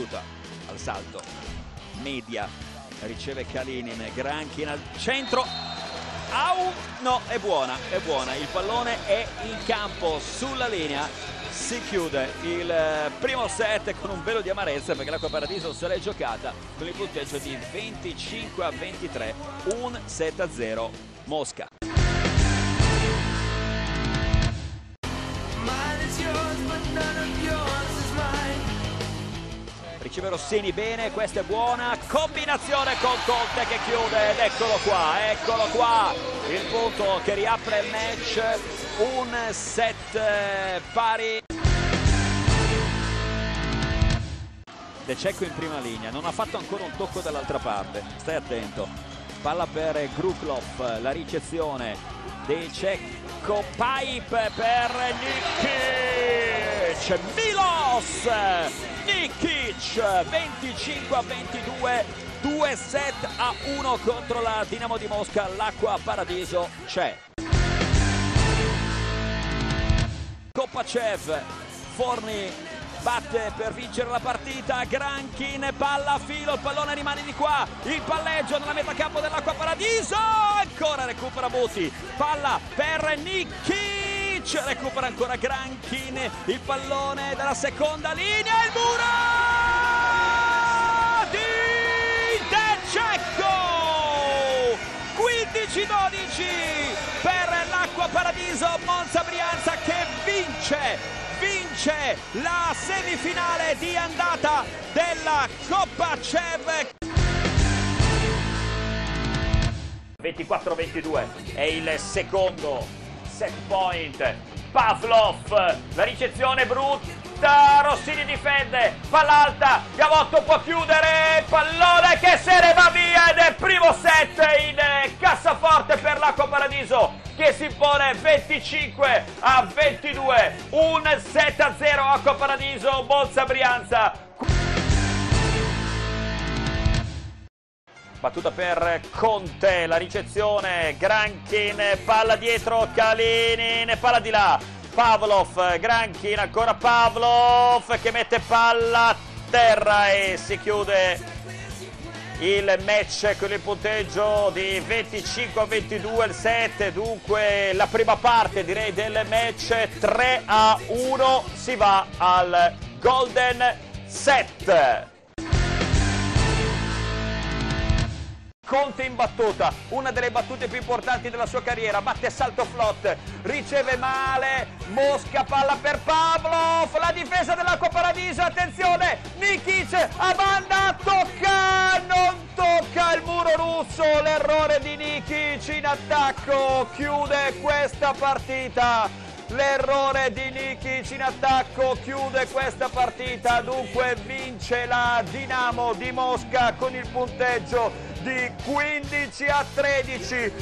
battuta. Al salto. Media. Riceve Kalinin. Grankin al centro. Au! no è buona è buona. Il pallone è in campo sulla linea. Si chiude il eh, primo set con un velo di amarezza perché l'Acqua Paradiso se l'è giocata con il punteggio di 25 a 23 un set a 0 Mosca riceve Rossini bene, questa è buona, combinazione con Conte che chiude ed eccolo qua, eccolo qua, il punto che riapre il match, un set eh, pari. De Cecco in prima linea, non ha fatto ancora un tocco dall'altra parte, stai attento, palla per Gruklov, la ricezione. De Cecco, pipe per Nikic, Milos, Nikic 25 a 22 2 set a 1 contro la Dinamo di Mosca l'acqua paradiso c'è. Kopacev Forni batte per vincere la partita Grankin palla a filo il pallone rimane di qua il palleggio nella metà campo dell'acqua paradiso ancora recupera Buti palla per Nikic recupera ancora Grankin, il pallone dalla seconda linea, il muro di De Cecco! 15-12 per l'Acqua Paradiso Monza Brianza che vince, vince la semifinale di andata della Coppa CEV. 24-22 è il secondo set point. Pavlov, la ricezione brutta, Rossini difende, palla alta, Gavotto può chiudere, pallone che se ne va via ed è primo set in cassaforte per l'Acqua Paradiso che si impone 25 a 22, un 7 a 0 Acqua Paradiso, Monza Brianza. Battuta per Conte, la ricezione, Grankin, palla dietro, Kalinin, palla di là, Pavlov, Grankin, ancora Pavlov che mette palla a terra e si chiude il match con il punteggio di 25 a 22 il 7 dunque la prima parte direi del match 3 a 1 si va al golden set Conte in battuta, una delle battute più importanti della sua carriera, batte salto flot, riceve male, Mosca palla per Pavlov, la difesa dell'Acqua Paradiso, attenzione, Nikic a banda, tocca, non tocca il muro russo, l'errore di Nikic in attacco, chiude questa partita. L'errore di Nikic in attacco chiude questa partita, dunque vince la Dinamo di Mosca con il punteggio di 15 a 13.